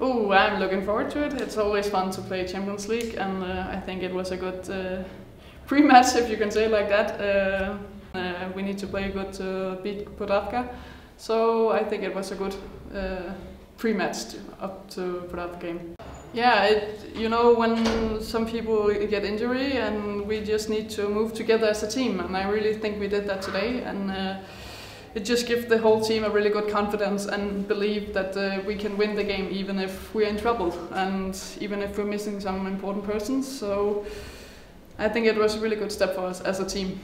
Oh, I'm looking forward to it. It's always fun to play Champions League, and uh, I think it was a good uh, pre-match, if you can say it like that. Uh, uh, we need to play good to beat Podravka, so I think it was a good uh, pre-match up to Podravka game. Yeah, it, you know, when some people get injury, and we just need to move together as a team, and I really think we did that today. and uh, it just gives the whole team a really good confidence and believe that uh, we can win the game even if we're in trouble and even if we're missing some important persons. So I think it was a really good step for us as a team.